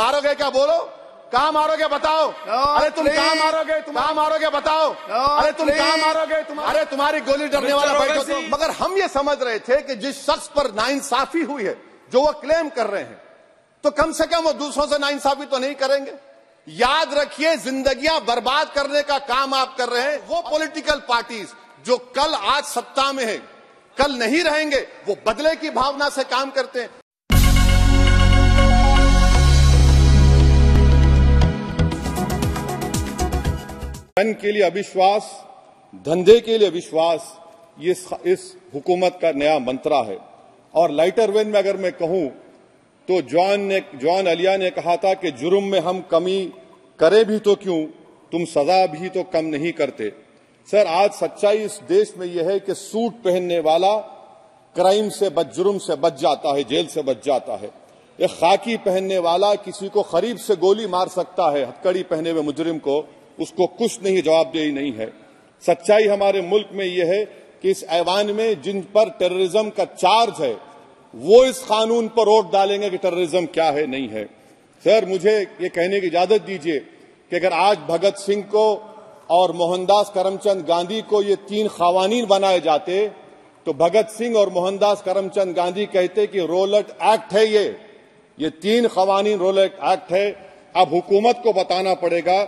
मारोगे क्या? बोलो। कहाँ मारोगे बताओ। No, अरे तुम कहाँ. मारोगे? तुम कहाँ मारोगे बताओ। No, अरे तुम कहाँ. मारोगे? तुम अरे तुम्हारी गोली डरने वाला बैठो तो मगर हम ये समझ रहे थे कि जिस शख्स पर नाइंसाफी हुई है जो वो क्लेम कर रहे हैं तो कम से कम वो दूसरों से नाइंसाफी तो नहीं करेंगे। याद रखिए जिंदगियाँ बर्बाद करने का काम आप कर रहे हैं। वो पॉलिटिकल पार्टीज़ जो कल आज सत्ता में है कल नहीं रहेंगे वो बदले की भावना से काम करते हैं। धन के लिए अविश्वास धंधे के लिए विश्वास ये इस, इस हुकूमत का नया मंत्रा है। और लाइटर वेन में अगर मैं कहूँ तो जॉन ने जॉन अलिया ने कहा था कि जुर्म में हम कमी करें भी तो क्यों तुम सजा भी तो कम नहीं करते। सर आज सच्चाई इस देश में यह है कि सूट पहनने वाला क्राइम से बच जुर्म से बच जाता है जेल से बच जाता है। एक खाकी पहनने वाला किसी को करीब से गोली मार सकता है हथकड़ी पहने हुए मुजरिम को उसको कुछ नहीं, जवाबदेही नहीं है। सच्चाई हमारे मुल्क में यह है कि इस ऐवान में जिन पर टेररिज्म का चार्ज है, वो इस कानून पर वोट डालेंगे कि टेररिज्म क्या है, नहीं है। सर मुझे ये कहने की इजाज़त दीजिए कि अगर आज भगत सिंह को और मोहनदास करमचंद गांधी को ये तीन खवानीन बनाए जाते तो भगत सिंह और मोहनदास करमचंद गांधी कहते कि रोलट एक्ट है ये। ये तीन खवानीन रोलट एक्ट है। अब हुकूमत को बताना पड़ेगा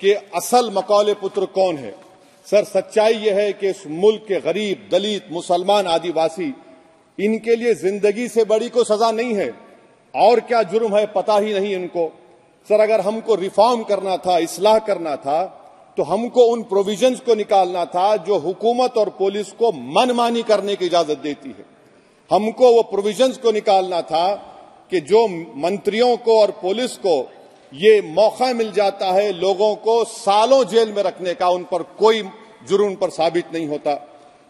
कि असल मकौले पुत्र कौन है? सर, सच्चाई यह है कि इस मुल्क के गरीब, दलित, मुसलमान आदिवासी, इनके लिए ज़िंदगी से बड़ी को सजा नहीं है। और क्या जुर्म है पता ही नहीं इनको सर, अगर हमको रिफॉर्म करना था, इसलाह करना था तो हमको उन प्रोविजंस को निकालना था जो हुकूमत और पुलिस को मनमानी करने की इजाज़त देती है। हमको वो प्रोविजंस को निकालना था कि जो मंत्रियों को और पुलिस को ये मौका मिल जाता है लोगों को सालों जेल में रखने का, उन पर कोई जुर्म पर साबित नहीं होता।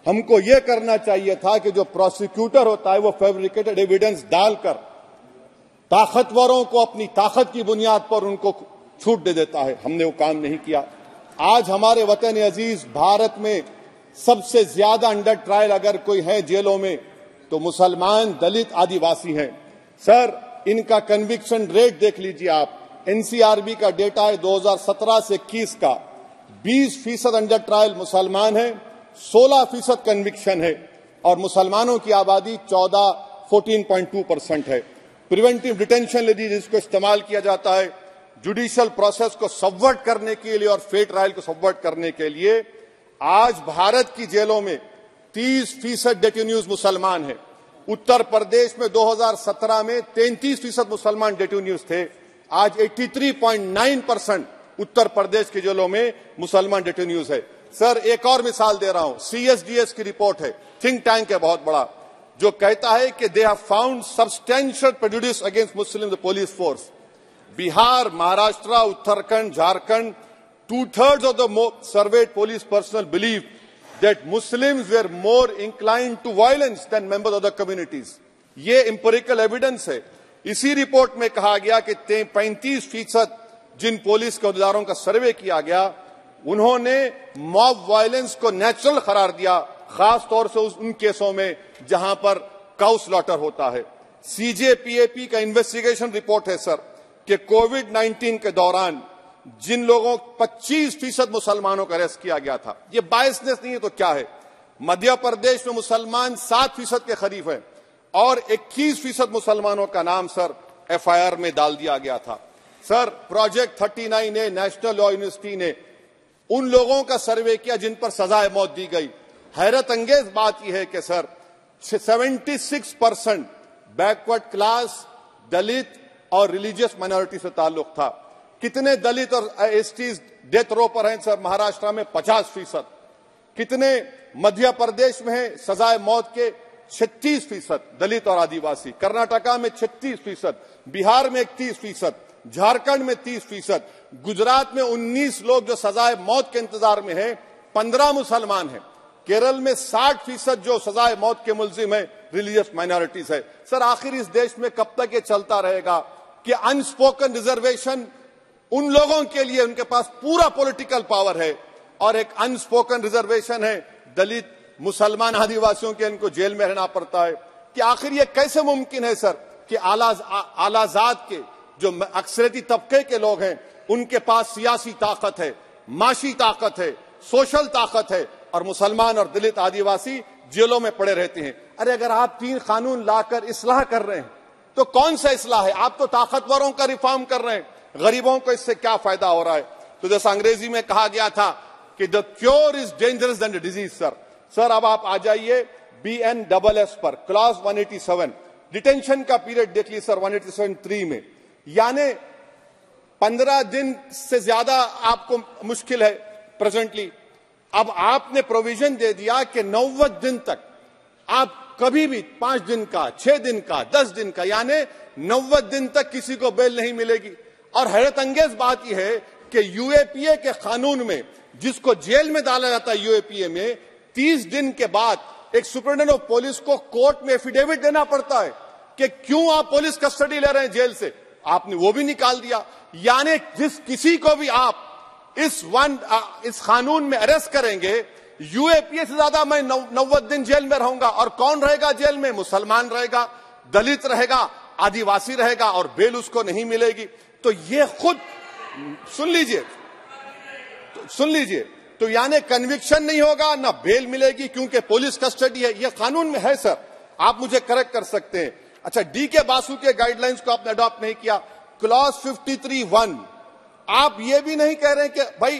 हमको यह करना चाहिए था कि जो प्रोसिक्यूटर होता है, वो फेब्रिकेटेड एविडेंस डालकर ताकतवरों को अपनी ताकत की बुनियाद पर उनको छूट दे देता है। हमने वो काम नहीं किया। आज हमारे वतन अज़ीज़, भारत में सबसे ज़्यादा अंडर ट्रायल अगर कोई है जेलों में तो मुसलमान दलित आदिवासी हैं। सर, इनका कन्विक्शन रेट देख लीजिए आप। एनसीआरबी का डेटा है 2017 से 21 का। 20 फ़ीसद अंडर ट्रायल मुसलमान है 16 फ़ीसद कन्विक्शन है और मुसलमानों की आबादी 14 14.2 परसेंट है। प्रिवेंटिव डिटेंशन यदि जिसको इस्तेमाल किया जाता है। जुडिशियल प्रोसेस को सबवर्ट करने के लिए और फेट ट्रायल को सबवर्ट करने के लिए आज भारत की जेलों में 30 फ़ीसद डेट्यून्यूज मुसलमान है। उत्तर प्रदेश में 2017 में 33 फ़ीसद मुसलमान डेट्यून्यूज थे। आज 83.9 परसेंट उत्तर प्रदेश के जेलों में मुसलमान डिटी न्यूज़ है। सर, एक और मिसाल दे रहा हूँ। सीएसडीएस की रिपोर्ट है। थिंक टैंक है बहुत बड़ा, जो कहता है कि they have found substantial prejudice against Muslim police force Bihar, Maharashtra, Uttarakhand, Jharkhand two third of the surveyed police personnel believe that Muslim were more incline to violence than members of the communities ये empirical evidence है। इसी report में कहा गया कि 35 फ़ीसद जिन police अहदेदारों का सर्वे किया गया, उन्होंने मॉब वायलेंस को नेचुरल करार दिया, खास तौर से उस उन केसों में जहाँ पर काउ स्लॉटर होता है। सीजेपीएपी का इन्वेस्टिगेशन रिपोर्ट है, सर, कि कोविड 19 के दौरान जिन लोगों 25 फ़ीसद मुसलमानों का अरेस्ट किया गया था। ये बायसनेस नहीं है तो क्या है? मध्य प्रदेश में मुसलमान सात फ़ीसद के करीब है। और 21 फ़ीसद मुसलमानों का नाम, सर, एफआईआर में डाल दिया गया था। सर, प्रोजेक्ट 39 ने नेशनल लॉ यूनिवर्सिटी ने उन लोगों का सर्वे किया जिन पर सजाए मौत दी गई। हैरत अंगेज बात यह है कि, sir 76 percent backward class, Dalit और रिलीजियस माइनॉरिटी से ताल्लुक था। कितने दलित और एसटीज डेथ रो पर हैं, सर? महाराष्ट्र में 50 फ़ीसद। कितने मध्य प्रदेश में सजाए मौत के 36 फ़ीसद, दलित और आदिवासी। कर्नाटका में 36 फ़ीसद, बिहार में 31 फ़ीसद, झारखंड में 30 फ़ीसद, गुजरात में 19 लोग जो सजाए मौत के इंतज़ार में है 15 मुसलमान हैं। केरल में 60 फ़ीसद जो सजाए मौत के मुलजिम है, रिलीजियस माइनॉरिटीज है। सर, आखिर इस देश में कब तक ये चलता रहेगा कि अनस्पोकन रिजर्वेशन उन लोगों के लिए, उनके पास पूरा पॉलिटिकल पावर है और एक अनस्पोकन रिजर्वेशन है, दलित मुसलमान आदिवासियों के इनको जेल में रहना पड़ता है। कि आखिर ये कैसे मुमकिन है सर कि आला आलाजाद के जो अक्सरती तबके के लोग हैं, उनके पास सियासी ताकत है, माशी ताकत है, सोशल ताकत है और मुसलमान और दलित आदिवासी जेलों में पड़े रहते हैं। अरे अगर आप तीन कानून लाकर इसलाह कर रहे हैं तो कौन सा इसलाह है? आप तो ताकतवरों का रिफॉर्म कर रहे हैं। गरीबों को इससे क्या फ़ायदा हो रहा है? तो जैसा अंग्रेज़ी में कहा गया था कि the cure is dangerous disease sir sir अब आप आ जाइए बी एन डबल एस पर क्लास 187 डिटेंशन का पीरियड देख लीजिए सर 187 थ्री में। यानी पंद्रह दिन से ज़्यादा आपको मुश्किल है प्रेजेंटली अब आपने प्रोविज़न दे दिया कि नौवत दिन तक आप कभी भी पाँच दिन का, छह दिन का, दस दिन का, यानी नौवत दिन तक किसी को बेल नहीं मिलेगी। और हैरत अंगेज बात यह है कि यूएपीए के कानून में, जिसको जेल में डाला जाता है यूएपीए में तीस दिन के बाद एक सुप्रिटेंडेंट ऑफ़ पुलिस को कोर्ट में एफिडेविट देना पड़ता है कि क्यों आप पुलिस कस्टडी ले रहे हैं जेल से। आपने वो भी निकाल दिया। यानी जिस किसी को भी आप इस वन इस कानून में अरेस्ट करेंगे, यूएपीए से ज़्यादा मैं नौवत दिन जेल में रहूँगा और कौन रहेगा जेल में? मुसलमान रहेगा, दलित रहेगा, आदिवासी रहेगा और बेल उसको नहीं मिलेगी। तो ये खुद, सुन लीजिए तो सुन लीजिए तो यानी कन्विक्शन नहीं होगा, ना बेल मिलेगी, क्योंकि पुलिस कस्टडी है। यह कानून में है सर आप मुझे करेक्ट कर सकते हैं। अच्छा डी के बासु के गाइडलाइंस को आपने अडॉप्ट नहीं किया। क्लॉज 53 वन आप ये भी नहीं कह रहे कि, भाई,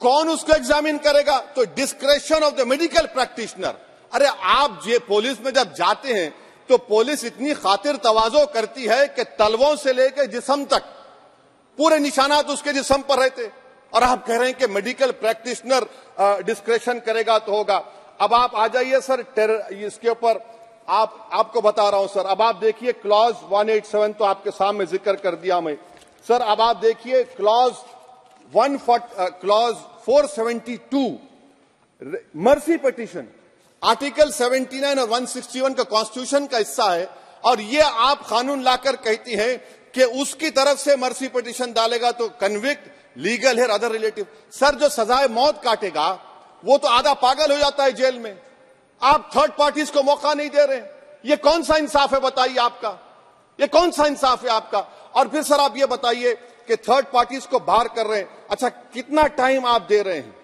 कौन उसको एग्जामिन करेगा? तो discretion of the medical practitioner अरे, आप ये पुलिस में जब जाते हैं तो पुलिस इतनी खातिर तवाजो करती है कि तलवों से लेकर जिसम तक, पूरे निशानात उसके जिसम पर रहते। और आप कह रहे हैं कि मेडिकल प्रैक्टिशनर डिस्क्रेशन करेगा तो होगा। अब आप आ जाइए सर इसके ऊपर। आप, आपको बता रहा हूँ सर, अब आप देखिए क्लॉज 187 तो आपके सामने ज़िक्र कर दिया मैं। सर, अब आप देखिए clause one clause 472 mercy petition article 79 और 161 का कॉन्स्टिट्यूशन का हिस्सा है। और ये आप कानून लाकर कहती हैं कि उसकी तरफ़ से मर्सी पिटिशन डालेगा तो कन्विक्ट लीगल है अदर रिलेटिव सर, जो सजाए मौत काटेगा, वो तो आधा पागल हो जाता है जेल में। आप थर्ड पार्टीज़ को मौका नहीं दे रहे ये कौन सा इंसाफ है बताइए आपका? ये कौन सा इंसाफ है आपका? और फिर सर, आप ये बताइए कि थर्ड पार्टीज़ को बाहर कर रहे हैं। अच्छा कितना टाइम आप दे रहे हैं?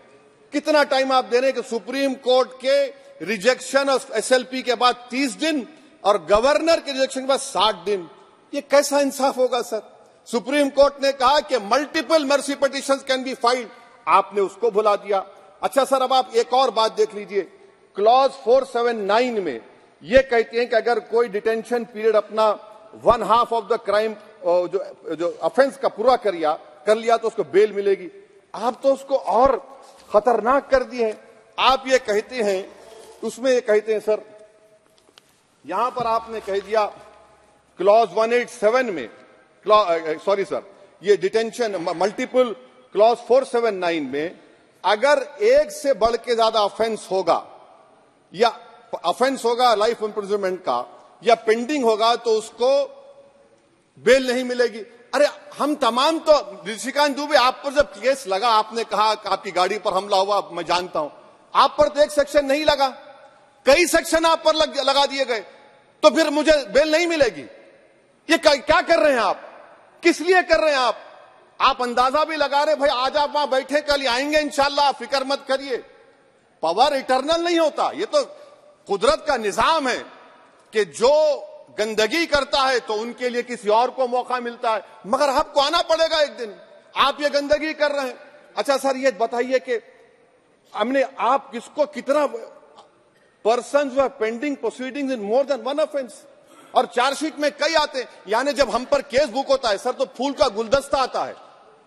कितना टाइम आप दे रहे हैं कि सुप्रीम कोर्ट के रिजेक्शन ऑफ़ एसएलपी के बाद 30 दिन और गवर्नर के रिजेक्शन के बाद 60 दिन? ये कैसा इंसाफ होगा, सर? सुप्रीम कोर्ट ने कहा कि multiple mercy petition can be filed आपने उसको भुला दिया। अच्छा सर, अब आप एक और बात देख लीजिए। क्लॉज 479 में ये कहते हैं कि अगर कोई डिटेंशन पीरियड अपना one half of the crime जो जो ऑफेंस का पूरा कर लिया कर लिया तो उसको बेल मिलेगी। आप तो उसको और खतरनाक कर दिए हैं। आप ये कहते हैं, उसमें ये कहते हैं, सर, यहाँ पर आपने कह दिया क्लॉज 187 में सॉरी सर ये डिटेंशन मल्टीपल क्लॉज 479 में अगर एक से बढ़ के ज़्यादा ऑफेंस होगा या ऑफेंस होगा लाइफ इम्प्रिजनमेंट का या पेंडिंग होगा तो उसको बेल नहीं मिलेगी। अरे हम तमाम तो ऋषिकांत दुबे आप पर जब केस लगा आपने कहा आपकी गाड़ी पर हमला हुआ मैं जानता हूँ। आप पर तो एक सेक्शन नहीं लगा। कई सेक्शन आप पर लग, लगा दिए गए। तो फिर मुझे बेल नहीं मिलेगी। ये क्या कर रहे हैं आप? किस लिए कर रहे हैं आप? आप अंदाज़ा भी लगा रहे भाई, आज आप वहाँ बैठे, कल आएँगे इंशाला फ़िक्र मत करिए। पावर इटरनल नहीं होता। ये तो कुदरत का निज़ाम है कि जो गंदगी करता है तो उनके लिए किसी और को मौका मिलता है। मगर आपको आना पड़ेगा एक दिन। आप ये गंदगी कर रहे हैं। अच्छा सर, ये बताइए कि हमने, आप किसको कितना person pending proceeding in more than one offence और चार्जशीट में कई आते यानी जब हम पर केस बुक होता है, सर तो फूल का गुलदस्ता आता है।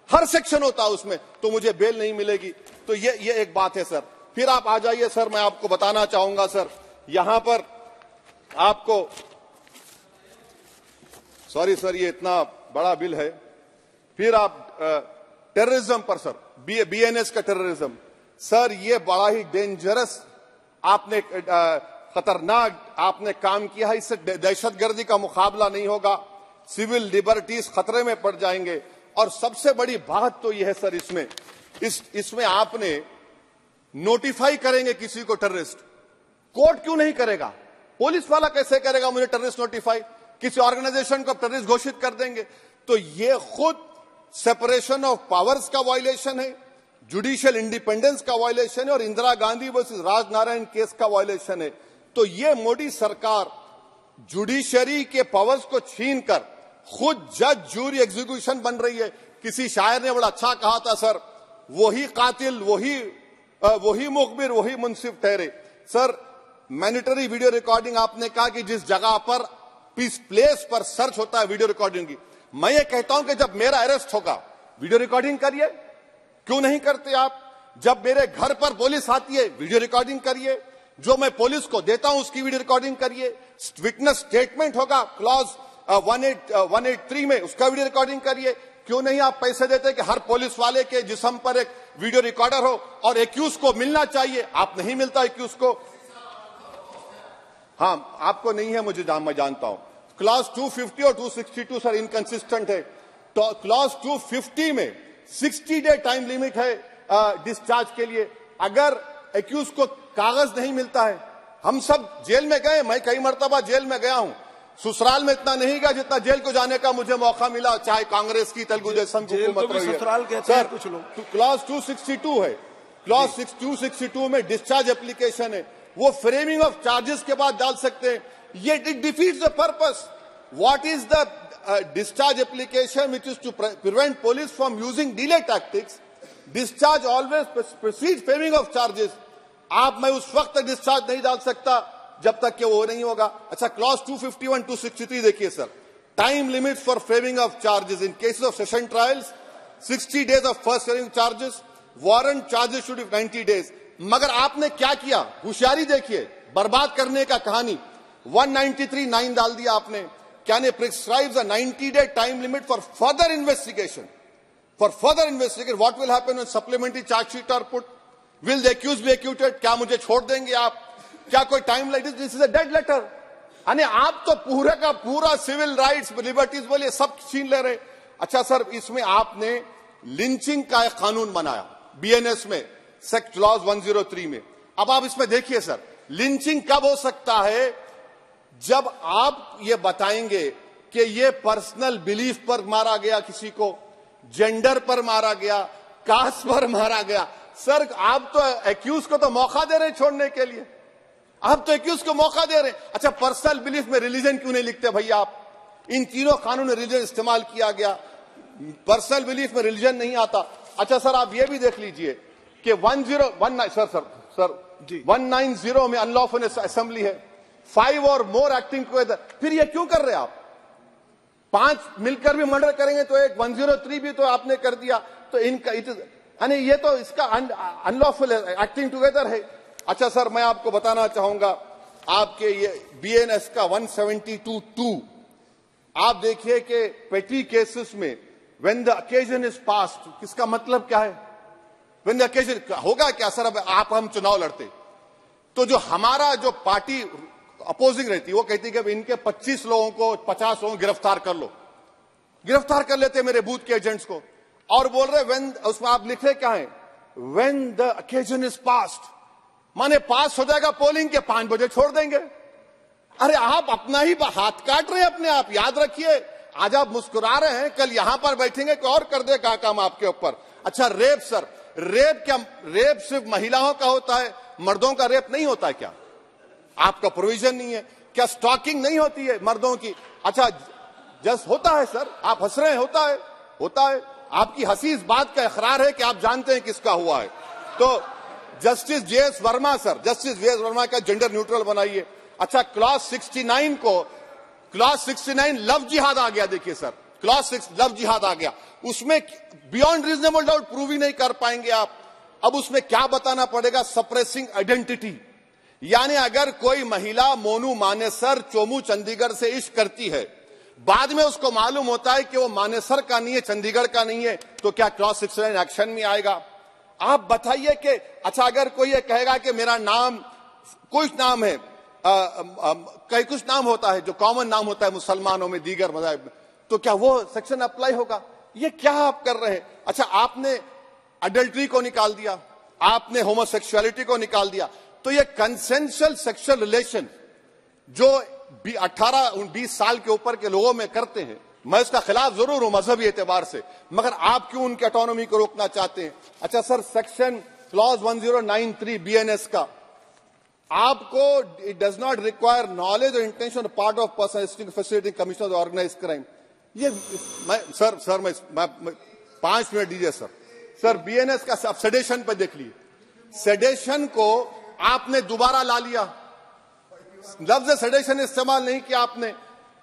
हर सेक्शन होता है उसमें तो मुझे बेल नहीं मिलेगी। तो ये ये एक बात है, सर। फिर आप आ जाइए, सर, मैं आपको बताना चाहूँगा, सर। यहाँ पर आपको, सॉरी, सर, ये इतना बड़ा बिल है। फिर आप टेररिज्म पर, सर बी बीएनएस का टेररिज्म सर, ये बड़ा ही डेंजरस आपने खतरनाक आपने काम किया है, इससे दहशतगर्दी का मुकाबला नहीं होगा। सिविल लिबर्टीज खतरे में पड़ जाएँगे। और सबसे बड़ी बात तो यह है सर इसमें। इस, इसमें आपने नोटिफाई करेंगे किसी को टेररिस्ट कोर्ट क्यों नहीं करेगा? पुलिस वाला कैसे करेगा मुझे टेररिस्ट नोटिफाई किसी ऑर्गेनाइजेशन को टेररिस्ट घोषित कर देंगे। तो ये खुद सेपरेशन ऑफ़ पावर्स का वायलेशन है। जुडिशियल इंडिपेंडेंस का वायलेशन है और इंदिरा गांधी वर्सेस राजनारायण केस का वायलेशन है। तो ये मोदी सरकार जुडिशरी के पावर्स को छीनकर खुद जज जूरी एग्जीक्यूशन बन रही है। किसी शायर ने बड़ा अच्छा कहा था, सर, वही कातिल, वही वही मुखबिर, वही मुंसिफ ठहरे। सर मैनिटरी वीडियो रिकॉर्डिंग आपने कहा कि जिस जगह पर पीस प्लेस पर सर्च होता है वीडियो रिकॉर्डिंग की। मैं ये कहता हूँ कि जब मेरा अरेस्ट होगा वीडियो रिकॉर्डिंग करिए। क्यों नहीं करते आप? जब मेरे घर पर पुलिस आती है वीडियो रिकॉर्डिंग करिए। जो मैं पुलिस को देता हूँ, उसकी वीडियो रिकॉर्डिंग करिए। विटनेस स्टेटमेंट होगा clause one eight one eight three में, उसका वीडियो रिकॉर्डिंग करिए। क्यों नहीं आप पैसे देते कि हर पुलिस वाले के जिसम पर एक वीडियो रिकॉर्डर हो और एक्यूज को मिलना चाहिए? आप नहीं मिलता एक्यूज को। हाँ आपको नहीं है मुझे जान मैं जानता हूँ। क्लॉज 250 और 262 सर इनकंसिस्टेंट है। तो क्लॉज 250 में 60 डे टाइम लिमिट है डिस्चार्ज के लिए। अगर एक्यूज को कागज़ नहीं मिलता है। हम सब जेल में गए मैं कई मरतबा जेल में गया हूँ। ससुराल में इतना नहीं गया जितना जेल को जाने का मुझे मौका मिला चाहे कांग्रेस की तेलुगु देशम की रही है। सर कुछ लोग। क्लॉज 262 है। क्लॉज 262 में डिस्चार्ज एप्लीकेशन है। वो फ्रेमिंग ऑफ़ चार्जेस के बाद डाल सकते हैं। ये it defeats the purpose what is the discharge application which is to prevent police from using delay tactics discharge always proceed framing of charges आप, मैं उस वक्त तक डिस्चार्ज नहीं डाल सकता, जब तक कि वो नहीं होगा। अच्छा क्लॉज 251 263 देखिए sir. Time limit for framing of charges in cases of session trials 60 days of first hearing charges warrant charges should be 90 days मगर आपने क्या किया? होशियारी देखिए। बर्बाद करने का कहानी। 193 नाइन डाल दिया आपने। क्या ने prescribes a 90 day time limit for further investigation for further investigation what will happen supplementary chargesheet are put will accused be acquitted क्या मुझे छोड़ देंगे आप? क्या कोई time like this is a dead letter यानी आप तो पूरे का पूरा सिविल राइट्स लिबर्टीज बोलिए, सब छीन ले रहे अच्छा सर, इसमें आपने लिंचिंग का एक कानून बनाया बीएनएस में सेक्ट क्लॉज 103 में। अब आप इसमें देखिए सर लिंचिंग कब हो सकता है? जब आप ये बताएँगे कि ये पर्सनल बिलीफ पर मारा गया किसी को जेंडर पर मारा गया कास्ट पर मारा गया सर आप तो एक्यूज को तो मौका दे रहे हैं छोड़ने के लिए। आप तो एक्यूज को मौका दे रहे हैं। अच्छा पर्सनल बिलीफ में रिलीजन क्यों नहीं लिखते भैया आप? इन तीनों कानून में रिलीजन इस्तेमाल किया गया। पर्सनल बिलीफ में रिलीजन नहीं आता। अच्छा सर आप ये भी देख लीजिए कि one zero one nine sir sir sir one nine zero में अनलॉफुल असेंबली है। फाइव और मोर एक्टिंग टूगेदर फिर ये क्यों कर रहे आप? पाँच मिलकर भी मर्डर करेंगे तो एक वन ज़ीरो थ्री भी तो आपने कर दिया। तो इनका इट यानी ये तो इसका अनलॉफुल एक्टिंग टुगेदर है। अच्छा सर, मैं आपको बताना चाहूँगा, आपके ये बीएनएस का 172 टू आप देखिए कि पेटी केसेस में when the occasion is past किसका मतलब क्या है? व्हेन द अकेजन होगा क्या सर, अब आप, हम चुनाव लड़ते। तो जो हमारा जो पार्टी अपोजिंग रहती, वो कहती कि अब इनके 25 लोगों को 50 लोगों गिरफ़्तार कर लो। गिरफ़्तार कर लेते मेरे बूथ के एजेंट्स को। और बोल रहे वेन उसमें आप लिखे क्या है? When the occasion is past माने पास हो जाएगा पोलिंग के, पाँच बजे छोड़ देंगे। अरे आप अपना ही हाथ काट रहे हैं अपने आप, याद रखिए। आज आप मुस्कुरा रहे हैं, कल यहाँ पर बैठेंगे कोई और कर दे का काम आपके ऊपर। अच्छा रेप सर, रेप क्या, रेप सिर्फ़ महिलाओं का होता है, मर्दों का रेप नहीं होता है क्या? आपका प्रोविज़न नहीं है। क्या स्टॉकिंग नहीं होती है मर्दों की? अच्छा जस्ट होता है सर, आप हंस रहे हैं, होता है होता है। आपकी हँसी इस बात का इकरार है कि आप जानते हैं किसका हुआ है। तो justice J S Verma sir, justice J S Verma का जेंडर न्यूट्रल बनाइए। अच्छा क्लास 69 को, क्लास 69 लव जिहाद आ गया, देखिए सर, क्लास सिक्स, लव जिहाद आ गया। उसमें बियॉन्ड रीजनेबल डाउट प्रूव ही नहीं कर पाएँगे आप। अब उसमें क्या बताना पड़ेगा? Suppressing identity. यानी अगर कोई महिला मोनू मानेसर चोमू चंडीगढ़ से इश्क करती है बाद में उसको मालूम होता है कि वो मानेसर का नहीं है, चंडीगढ़ का नहीं है तो क्या क्रॉस सिक्स एक्शन में आएगा? आप बताइए कि अच्छा अगर कोई ये कहेगा कि मेरा नाम, कुछ नाम है कई कुछ नाम होता है, जो कॉमन नाम होता है मुसलमानों में, दीगर मजाहब में तो क्या वो सेक्शन अप्लाई होगा? ये क्या आप कर रहे हैं? अच्छा आपने अडल्ट्री को निकाल दिया, आपने होमोसेक्सुअलिटी को निकाल दिया तो ये कंसेंशल सेक्सुअल रिलेशन जो अठारह बीस साल के ऊपर के लोगों में करते हैं। मैं इसका खिलाफ ज़रूर हूँ मजहबी एतबार से। मगर आप क्यों उनकी ऑटोनॉमी को रोकना चाहते हैं? अच्छा सर सेक्शन क्लॉज 1093 बीएनएस का। आपको it does not require knowledge और intention part of person facility commissioner organise crime ये मैं सर सर मैं, मैं, मैं पाँच मिनट दीजिए सर। सर बीएनएस का सेडेशन पे देख लीजिए। सेडेशन को आपने दोबारा ला लिया। लफ्ज सेडेशन इस्तेमाल नहीं किया आपने।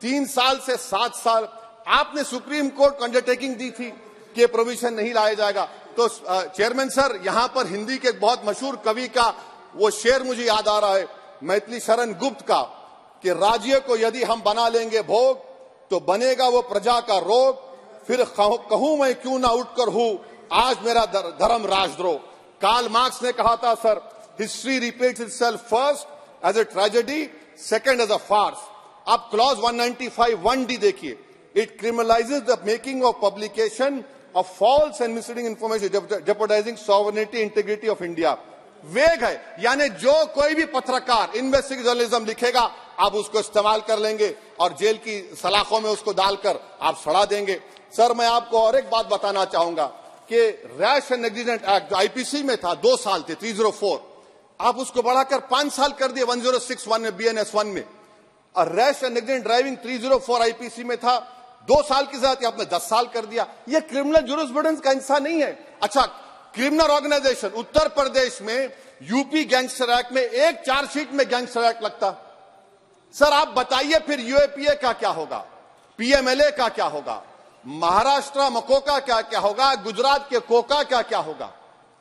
तीन साल से सात साल आपने सुप्रीम कोर्ट को अंडरटेकिंग दी थी कि प्रोविज़न नहीं लाया जाएगा। तो चेयरमैन सर यहाँ पर हिंदी के बहुत मशहूर कवि का वो शेर मुझे याद आ रहा है। मैथिली शरण गुप्त का कि राज्य को यदि हम बना लेंगे भोग तो बनेगा वो प्रजा का रोग। फिर कहूँ मैं क्यों ना उठकर हूँ? आज मेरा धर्म राजद्रोह। कार्ल मार्क्स ने कहा था sir history repeats itself first as a tragedy second as a farce आप क्लॉज 195 वन डी देखिए। It criminalises the making of publication of false and misleading information jeopardising sovereignty integrity of India vague है। यानी जो कोई भी पत्रकार investigative journalism लिखेगा, आप उसको इस्तेमाल कर लेंगे और जेल की सलाखों में उसको डालकर आप सड़ा देंगे। सर, मैं आपको और एक बात बताना चाहूँगा कि रैश एंड नेग्लिजेंट एक्ट जो आईपीसी में था, दो साल थे 304 आप उसको बढ़ाकर पाँच साल कर दिए 1061 में बीएनएस वन में। और rash and negligent driving 304 IPC में था। दो साल की ज़रूरत आपने दस साल कर दिया। ये क्रिमिनल जुरिस्प्रूडेंस का हिस्सा नहीं है। अच्छा क्रिमिनल ऑर्गेनाइजेशन उत्तर प्रदेश में यूपी गैंगस्टर एक्ट में एक चार्जशीट में गैंगस्टर एक्ट लगता। सर, आप बताइए फिर यूएपीए का क्या होगा? पीएमएलए का क्या होगा? महाराष्ट्र, मकोका क्या क्या होगा? गुजरात के कोका क्या क्या होगा?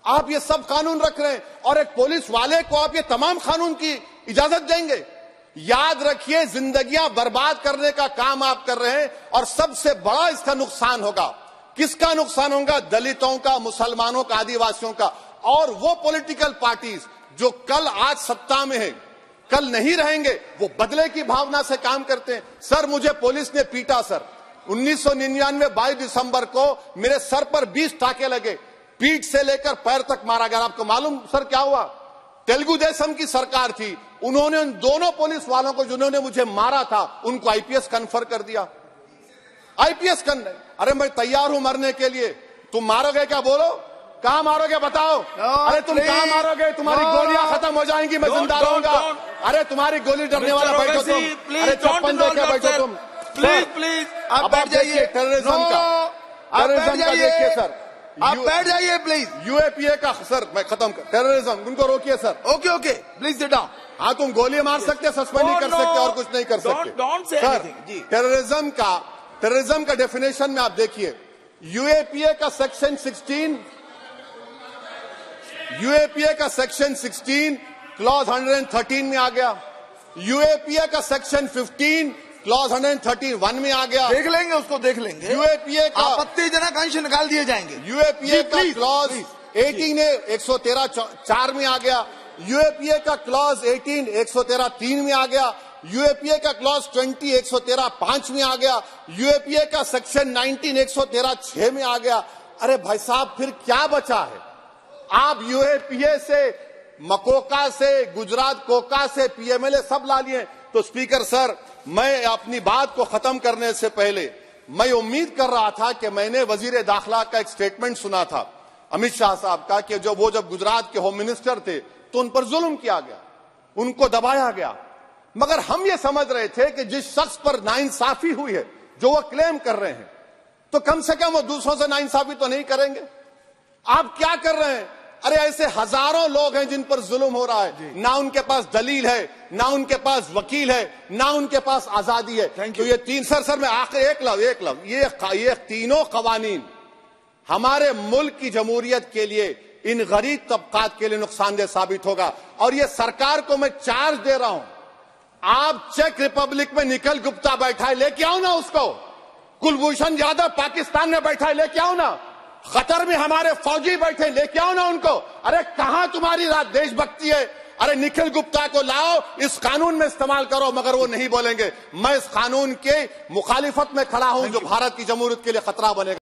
आप ये सब कानून रख रहे हैं और एक पुलिस वाले को आप ये तमाम कानून की इजाज़त देंगे। याद रखिए, जिंदगियाँ बर्बाद करने का काम आप कर रहे हैं और सबसे बड़ा इसका नुकसान होगा। किसका नुकसान होगा? दलितों का, मुसलमानों का, आदिवासियों का और वो पॉलिटिकल पार्टीज़ जो कल आज सत्ता में है, कल नहीं रहेंगे, वो बदले की भावना से काम करते हैं। सर, मुझे पुलिस ने पीटा, सर। उन्नीस सौ निन्यानवे बाईस दिसंबर को मेरे सर पर 20 टाके लगे। पीठ से लेकर पैर तक मारा गया। आपको मालूम सर क्या हुआ? तेलुगु देशम की सरकार थी। उन्होंने उन दोनों पुलिस वालों को जिन्होंने मुझे मारा था उनको आईपीएस कन्फर कर दिया। आईपीएस कन अरे मैं तैयार हूँ मरने के लिए। तुम मारोगे क्या? बोलो। कहा मारोगे? बताओ। अरे तुम कहा मारोगे? तुम्हारी गोलियाँ खत्म हो जाएँगी मैं ज़िंदा रहूँगा। अरे तुम्हारी गोली डरने वाला बैठो तुम। अरे चौपन देखे बैठो तुम। प्लीज़ प्लीज़ आप बैठ जाइए। टेररिज्म का। आप बैठ जाइए। सर। आप बैठ जाइए प्लीज़ यूएपीए का सर मैं खत्म कर टेररिज्म उनको रोकिए sir okay okay please sit down हाँ तुम गोली मार सकते सस्पेंड नहीं कर सकते और कुछ नहीं कर सकते। सर टेररिज्म का टेररिज्म का डेफिनेशन में आप देखिए। यूएपीए का सेक्शन 16 यूएपीए का सेक्शन 16 क्लॉज 113 में आ गया। यूएपीए का section 15 clause hundred thirty one में आ गया। देख लेंगे उसको देख लेंगे। यूएपीए का आपत्तिजनक अंश निकाल दिए जाएँगे। यूएपीए का क्लॉज एटीन एक सौ तेरह चार में आ गया। यूएपीए का क्लॉज एटीन एक सौ तेरह तीन में आ गया। यूएपीए का क्लॉज ट्वेंटी एक सौ तेरह पाँच में आ गया। यूएपीए का सेक्शन नाइनटीन एक सौ तेरह छह में आ गया। अरे भाई साहब फिर क्या बचा है? आप यूएपीए से मकोका से गुजरात कोका से पीएमएलए सब ला लिए। तो स्पीकर सर मैं अपनी बात को खत्म करने से पहले मैं उम्मीद कर रहा था कि मैंने वज़ीर दाखिला का एक स्टेटमेंट सुना था। अमित शाह साहब का कि जो वो जब गुजरात के होम मिनिस्टर थे तो उन पर जुल्म किया गया, उनको दबाया गया। मगर हम ये समझ रहे थे कि जिस शख्स पर नाइंसाफी हुई है, जो वो क्लेम कर रहे हैं तो कम से कम वो दूसरों से नाइंसाफी तो नहीं करेंगे। आप क्या कर रहे हैं? अरे ऐसे हज़ारों लोग हैं जिन पर जुल्म हो रहा है। ना उनके पास दलील है ना उनके पास वकील है ना उनके पास आज़ादी है। तो ये तीन सर सर मैं आखिर एक लव एक लव। ये ये तीनों कवानीन हमारे मुल्क की जमहूरियत के लिए इन गरीब तबकात के लिए नुकसानदेह साबित होगा। और ये सरकार को मैं चार्ज दे रहा हूँ। आप चेक रिपब्लिक में निकल गुप्ता बैठा है लेके आओ ना उसको। कुलभूषण यादव पाकिस्तान में बैठा है लेके आओ ना। खतर में हमारे फौजी बैठे लेके आओ ना उनको। अरे कहा तुम्हारी रात देशभक्ति है? अरे निखिल गुप्ता को लाओ इस कानून में इस्तेमाल करो मगर वो नहीं बोलेंगे। मैं इस कानून के मुखालिफत में खड़ा हूँ जो भारत की जमूरत के लिए खतरा बनेगा।